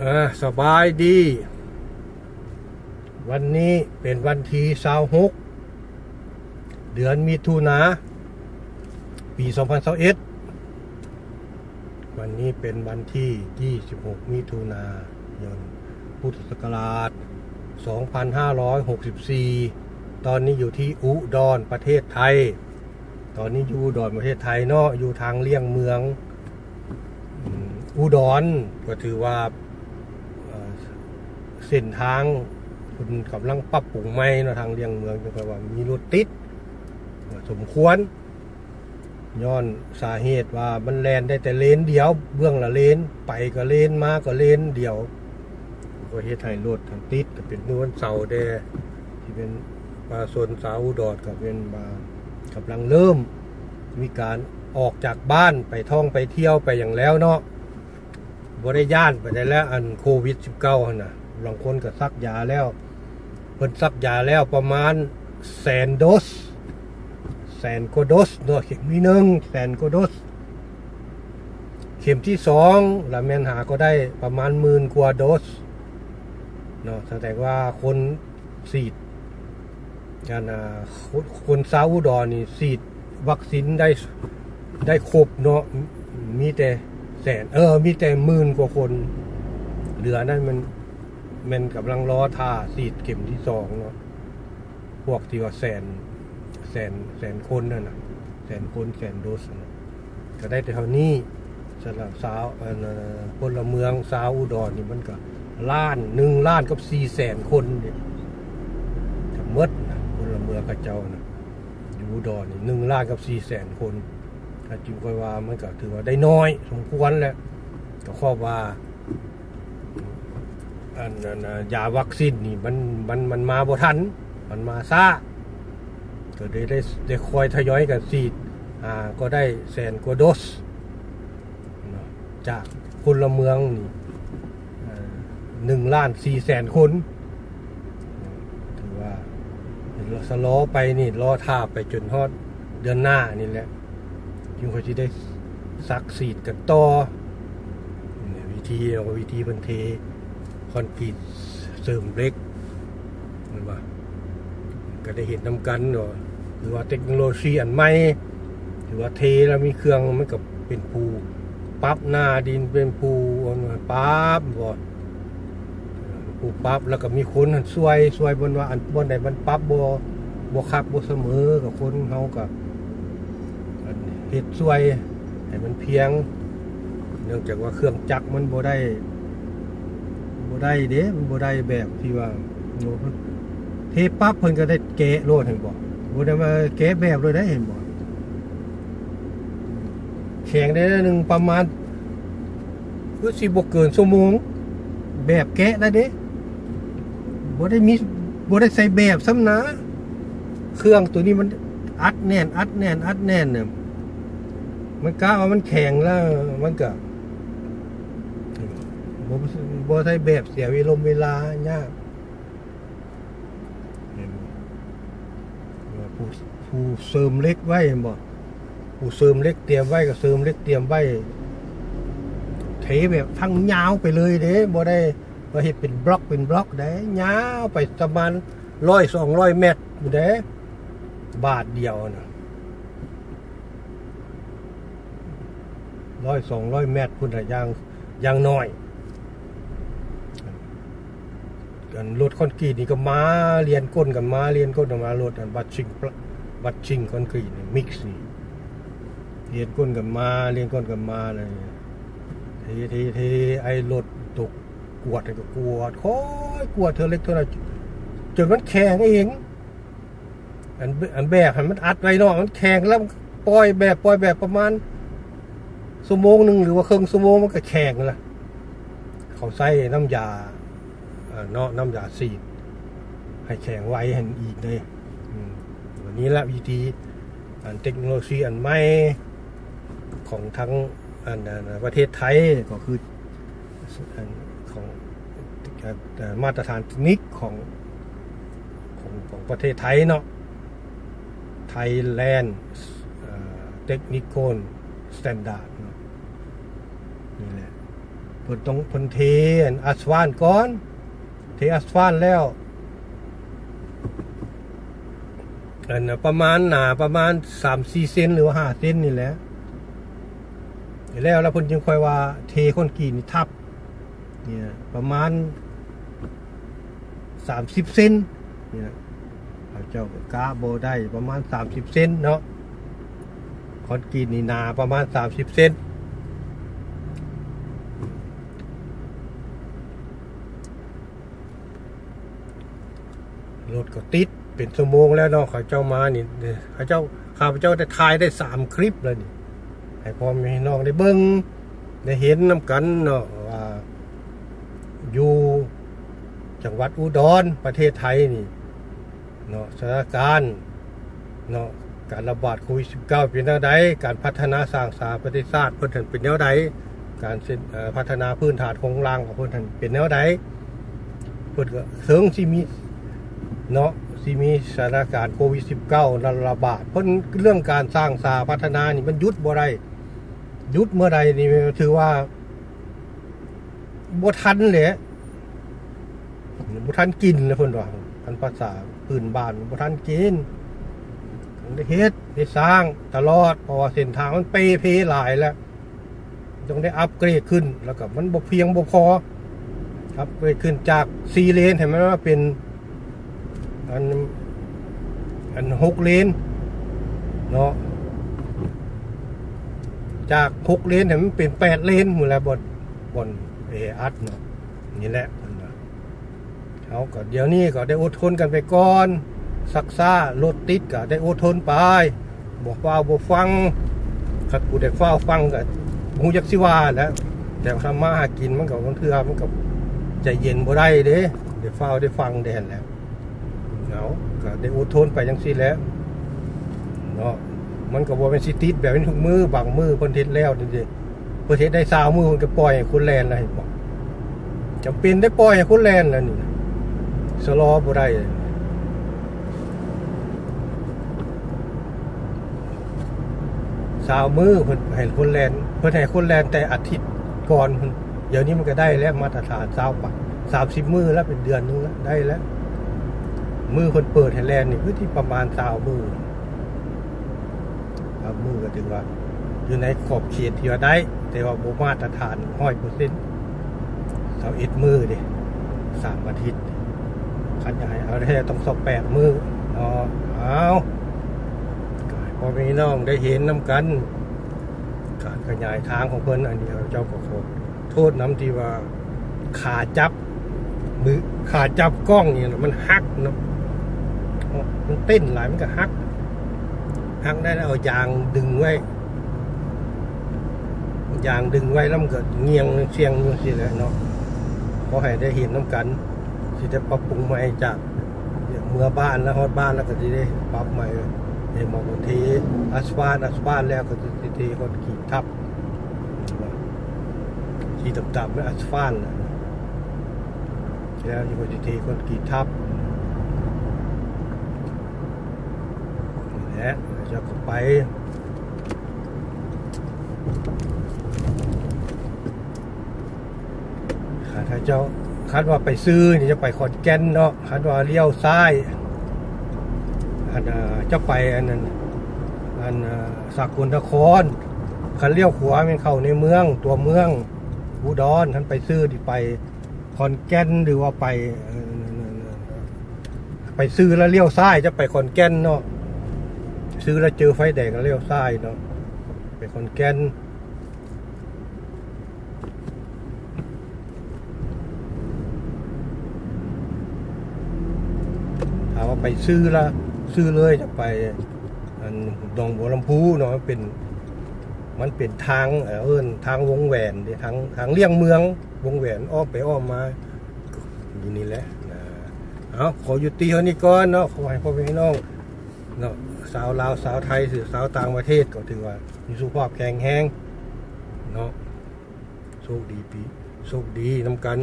อ่าสบายดี วันนี้เป็นวันที่สาหกเดือนมิถุนาปี2021วันนี้เป็นวันที่26มิถุนายนพุทธศักราช2564ตอนนี้อยู่ที่อุดรประเทศไทย ตอนนี้อยู่อุดรประเทศไทยเนาะอยู่ทางเลี่ยงเมืองอุดรก็ถือว่า เส้นทางคุณกำลังปรับปรุงใหม่เนาะทางเลี่ยงเมืองจังว่ามีรถติดสมควรย้อนสาเหตุว่ามันแลนได้แต่เลนเดียว เบื้องละเลนไปก็เลนมาก็เลนเดียวก็เฮ็ดให้รถทางติดก็เป็นนวนเสาแดที่เป็นปลาโซนสาวอุดรก็เป็นมากำลังเริ่ม มีการออกจากบ้านไปท่องไปเที่ยวไปอย่างแล้วเนาะบ่ได้ย่านไปได้แล้วอันโควิด 19นน่ะ บางคนก็ซักยาแล้วเพิ่นซักยาแล้วประมาณแสนโดสแสนกว่าโดสเนาะเข็มที่หนึ่งแสนกว่าโดส เข็มที่สองละแมนหาก็ได้ประมาณหมื่นกว่าโดสเนาะแสดงว่าคนฉีดกันอ่าคนซาอุดรนี่ฉีดวัคซีนได้ได้ครบเนาะมีแต่แสนเออ มีแต่หมื่นกว่าคน เหลือนั่นมัน มันกำลังรอท่าฉีดเข็มที่สองเนาะพวกที่ว่าแสนแสนแสนคนนั่นนะแสนคนแสนโดสนะก็ได้แต่เท่านี้สำหรับสาวเอ่อพลเมืองสาวอุดรนี่มันก็ล้านหนึ่งล้านกับสี่แสนคนเนี่ยทั้งหมดนะพลเมืองกับเจ้านะอยู่อุดรนี่หนึ่งล้านกับสี่แสนคนถ้าจริงก็ว่ามันก็ถือว่าได้น้อย สมควรแหละก็ข้อว่า อันยาวัคซีนนี่มันมันมันมาบ่ทัน มันมาซ่าก็ได้ได้ได้คอยทยอยกันสีดอ่าก็ได้แสนกว่าโดส จากคนละเมืองนี่หนึ่งล้านสี่แสนคนถือว่าสล้อไปนี่ล้อท่าไปจนฮอดเดือนหน้านี่แหละจึงเขาจะได้ซักสีดกันต่อวิธีเอาวิธีบันเท คอนกรีตเสริมเล็กเห็นปะก็ได้เห็นนำกันเนาะหรือว่าเทคโนโลยีอันใหม่หรือว่าเทแล้วมีเครื่องมันก็เป็นภูปั๊บหน้าดินเป็นภูอาปั๊บบ่ภูปั๊บแล้วก็มีคนหันช่วยช่วยบนว่าอันบนไหนมันปั๊บบ่บ่คักบ่เสมอกับคนเฮาก็อันเฮ็ดช่วยให้มันเพียง เนื่องจากว่าเครื่องจักรมันบ่ได้ บ่ได้เด้มันบ่ได้แบบที่ว่าโน้เทปั๊บเพิ่นก็ได้แกะโลดเห็นบ่บ่ได้มาแกะแบบเลยได้เห็นบ่แข่งได้หนึ่งประมาณคือสิบ่เกินชั่วโมง แบบแกะได้เด้บ่ได้มีบ่ได้ใส่แบบซ้ำนะ เครื่องตัวนี้มันอัดแน่น อัดแน่น อัดแน่นเนี่ยมันกล้าว่ามันแข็งแล้วมันก็ บ่บ่ใส่แบบเสียเวลาเวลายากเห็นบ่ว่าผู้ผู้เสริมเล็กไว้บ่ผู้เสริมเล็กเตรียมไว้กับเสริมเล็กเตรียมไว้เทแบบทั้งยาวไปเลยเด้บ่ได้ว่าเฮ็ดเป็นบล็อกเป็นบล็อกได้ยาวไปประมาณร้อยสองร้อยเมตรเด้บาทเดียวนะร้อยสองร้อยเมตรพุ่นอะยางยางน้อย กัน รถคอนกรีตนี่ก็มาเรียนก้นกันมาเรียนก้นกันมารถอันบัตชิงบัตชิงคอนกรีตนี่มิกซ์นี่เรียนก้นกันมาเรียนก้นกันมาเลยทเทเทไอ้รถตกกวดก็กวดค่อยกวดเธอเล็กเท่านั้นจนมันแข็งเองอันอันแบบให้มันอัดไว้นาะมันแข็งแล้วปล่อยแบบปล่อยแบบประมาณชั่วโมงหนึ่งหรือว่าครึ่งชั่วโมงมันก็แข็งละเขาใส่น้ำยา เอ่อเนาะน้ำยาสีดให้แข็งไว้ให้อีกเลยวันนี้ละวิธีอันเทคโนโลยีอันใหม่ของทั้งอันประเทศไทยก็คืออของอมาตรฐานเทคนิคของของของประเทศไทยเนาะไทยแลนด์เทคนิคอนสแตนดาร์ดนี่แหละเพิ่นต้องเพิ่นเทอันอัสฟานก่อน อัสฟานแล้วอันน่ะประมาณหนาประมาณ3-4เซนหรือว่าเซนนี่แหละแล้วแล้วเพิ่นจึงค่อยว่า เทคนกีนี่ทับ เนี่ยประมาณ30เซนเนี่ยพระเจ้าก็กะบ่ได้ประมาณ30เซนเนาะคอนกรีตนี่หนาประมาณ30เซน รถก็ติดเป็นชั่วโมงแล้วเนาะเขาเจ้ามานี่เขาเจ้าข้าพเจ้าได้ถ่ายได้สามคลิปแล้วนี่ให้พ่อแม่พี่น้องได้เบิ่งได้เห็นน้ำกันเนาะว่าอยู่จังหวัดอุดรประเทศไทยนี่เนาะสถานการณ์เนาะการระบาดโควิด19เก้าเป็นแนวใดการพัฒนาสร้างสาประเทศชาติเพิ่นเป็นแนวใดการพัฒนาพื้นฐานของรางของเพิ่นเป็นแนวใดเพิ่นก็เสริงสิมี เนาะสิมีสถานการณ์โควิด 19 ระบาด เพิ่นเรื่องการสร้างสาพัฒนานี่มันหยุดบ่ได้หยุดเมื่อใดนี่ถือว่าบ่ทันแหละบ่ทันกินนะเพิ่นว่าพันภาษาพื้นบ้านบ่ทันกินได้เฮ็ดได้สร้างตลอดเพราะว่าเส้นทางมันเปเพหลายแล้วต้องได้อัปเกรดขึ้นแล้วก็มันบ่เพียงบ่พออัปเกรดขึ้นจาก4เลนให้มันว่าเป็น อัน อัน6เลนเนาะจากหกเลนให้มันเป็นแปดเลนหมดแล้วบนบนเออัดเนาะนี่แหละเขาก็เดี๋ยวนี้ก็ได้อดทนกันไปก่อนซักซ่ารถติดก็ได้อดทนไปบอกว่าบ่ฟังขัดกูได้เฝ้าฟังก็หูจักสิวาแล้วแต่ทำมาหากินมันก็บางเทือมันก็ใจเย็นบ่ได้เด้ได้เฝ้าได้ฟังแดนแล้ว เอาก็ได้อดทนไปจังซี่แล้วเนาะมันก็บ่เป็นสิติดแบบนี้ทุกมือบางมือเพิ่นเฮ็ดแล้วนี่ดิเพิ่นเฮ็ดได้สาวมือเพิ่นก็ปล่อยให้คนแลนแล้วเห็นบ่จำเป็นได้ปล่อยให้คนแล่นแล้วนี่สลอบ่ได้สาวมือเพิ่นให้คนแลนเพิ่นให้คนแลนแต่อาทิตย์ก่อนเพิ่นเดี๋ยวนี้มันก็ได้แล้วมาตรฐาน20ปะ30มื้อแล้วเป็นเดือนนึงแล้วได้แล้ว มือเพิ่นเปิดให้แล่นนี่คือที่ประมาณ20มื้อครับมือก็ถือว่า อยู่ในขอบเขตที่ว่าได้ แต่ว่าบมาตรฐานห้อยเปอร์เซ็นต์เสาเอ็ดมือดิสามอาทิตย์คันให้เอาได้ต้องสอบแปดมือเนาะเอาพอม่พี่น้องได้เห็นน้ำกัน การขยายทางของเพิ่นอันนี้เจ้าก็ขอโทษน้ำที่ว่าขาจับมือขาจับกล้องเนี่นะมันหักเนาะ มันเต้นหลายมันก็หักหักได้แล้วเอายางดึงไว้ ยางดึงไว้แล้วมันก็เงียงเชียงอยู่สิแหละเนาะขอให้ได้เห็นน้ำกันสิจะปรับปรุงใหม่จากเมื่อบ้านแล้วฮอดบ้านแล้วก็จะได้ปรับใหม่เห็นบอกว่าเทอัสฟานอัสฟานแล้วก็จะเทคนขี่ทับขี่ต่ำๆไม่อัสฟานแล้วแล้วยังก็จะเทคนขี่ทับ แหละจะไปขาถ้าเจ้าคัดว่าไปซื้อนี่จะไปขอนแก่นเนาะคัดว่าเลี้ยวซ้ายอันน่ะจะไปอันนั้นอันสักลนครคันเลี้ยวขวาเป็นเข้าในเมืองตัวเมืองอุดรท่านไปซื้อที่ไปขอนแก่นหรือว่าไป ไปซื้อแล้วเลี้ยวซ้ายจะไปขอนแก่นเนาะ ซื้อแล้วเจอไฟแดงแล้วเลี้ยวซ้ายเนาะไปคอนแกนถามว่าไปซื้อละซื้อเลยจะไปอันดองบัวลำพูเนาะเป็น มันเป็นทางเอ่อเอิ้นทางวงแหวนเดี๋ยวทางทางเลี่ยงเมือง วงแหวนอ้อมไปอ้อมมาอยู่นี่แหละนะเอาขออยู่ตีเท่านี้ก่อนเนาะขอให้พ่อพี่น้องเนาะ สาวลาวสาวไทยหรือสาวต่างประเทศก็ถือว่ามีสุขภาพแข็งแรงเนาะโชคดีปีโชคดีน้ำกัน